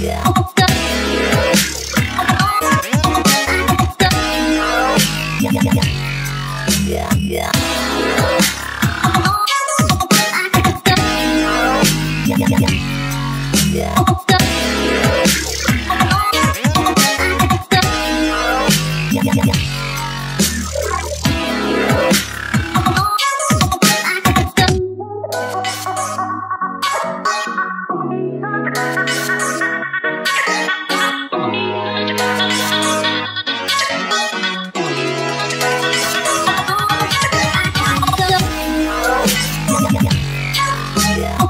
Yeah. Yeah.